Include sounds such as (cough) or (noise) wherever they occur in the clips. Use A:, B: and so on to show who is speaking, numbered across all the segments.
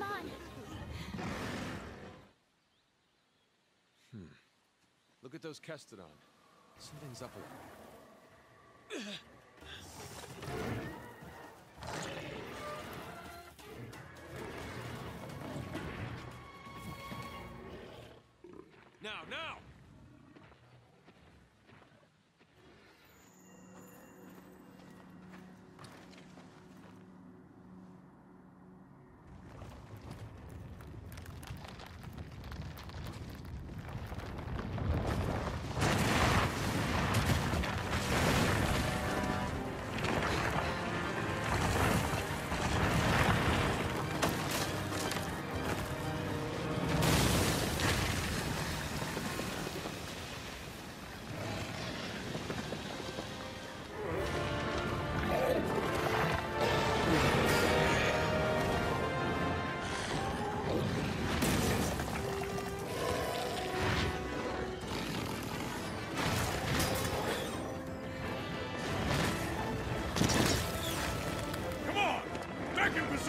A: Come on. Hmm.
B: Look at those Kestodon. Something's up with them. Now, now!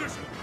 C: Position!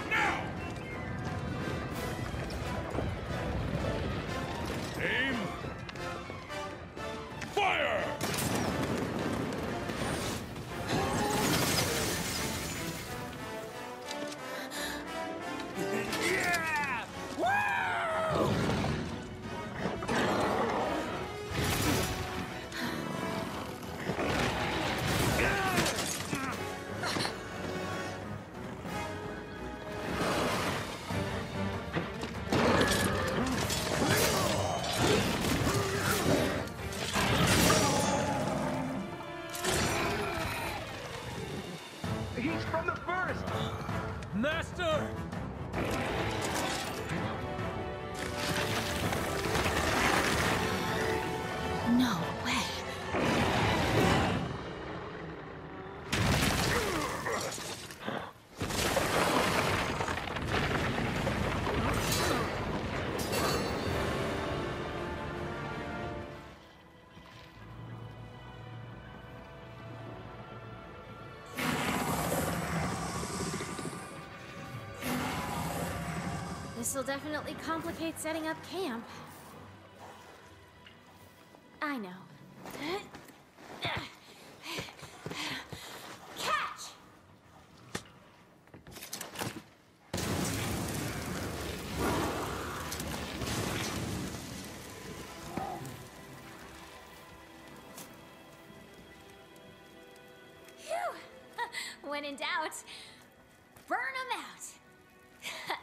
D: Master!
A: No This'll definitely complicate setting up camp. I know. (laughs) When in doubt, burn them out! (laughs)